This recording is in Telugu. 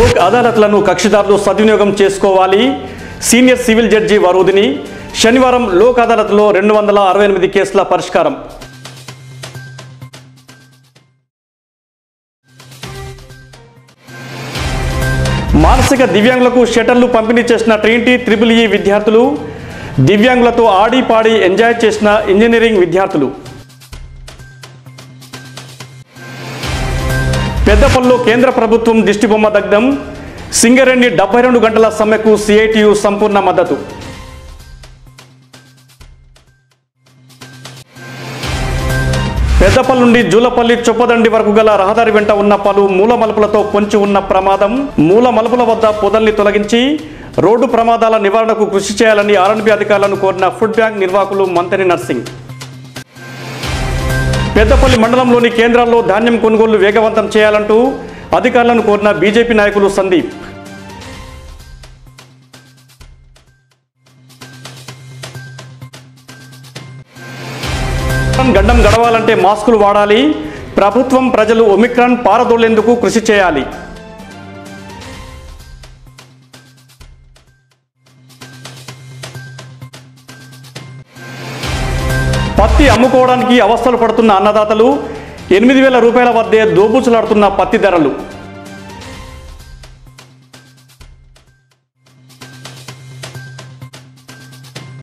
లోక్ అదాలత్లను కక్షిదారులు సద్వినియోగం చేసుకోవాలి. సీనియర్ సివిల్ జడ్జి వరూదిని శనివారం లోక్ అదాలత్లో రెండు వందల అరవై ఎనిమిది కేసుల పరిష్కారం. మానసిక దివ్యాంగులకు షటర్లు పంపిణీ చేసిన ట్రీంటీ త్రిబుల్ ఈ విద్యార్థులు దివ్యాంగులతో ఆడి పాడి ఎంజాయ్ చేసిన ఇంజనీరింగ్ విద్యార్థులు. పెద్దపల్లిలో కేంద్ర ప్రభుత్వం దిష్టిబొమ్మ దగ్ధం. సింగరేణి డెబ్బై రెండు గంటల సమ్మెకు సిఐటియు సంపూర్ణ మద్దతు. పెద్దపల్లి నుండి జూలపల్లి చొప్పదండి వరకు గల రహదారి వెంట ఉన్న పలు మూల మలుపులతో పొంచి ఉన్న ప్రమాదం. మూల మలుపుల వద్ద పొదల్ని తొలగించి రోడ్డు ప్రమాదాల నివారణకు కృషి చేయాలని ఆర్ఎన్బి అధికారులను కోరిన ఫుడ్ బ్యాంక్ నిర్వాహకులు మంతని నర్సింగ్. పెద్దపల్లి మండలంలోని కేంద్రాల్లో ధాన్యం కొనుగోలు వేగవంతం చేయాలంటూ అధికారులను కోరిన బీజేపీ నాయకులు సందీప్. గడ్డం గడవాలంటే మాస్కులు వాడాలి. ప్రభుత్వం ప్రజలు ఒమిక్రాన్ పారదోలేందుకు కృషి చేయాలి. పత్తి అమ్ముకోవడానికి అవస్థలు పడుతున్న అన్నదాతలు ఎనిమిది వేల రూపాయల వద్దే దోబూచులాడుతున్న పత్తి ధరలు.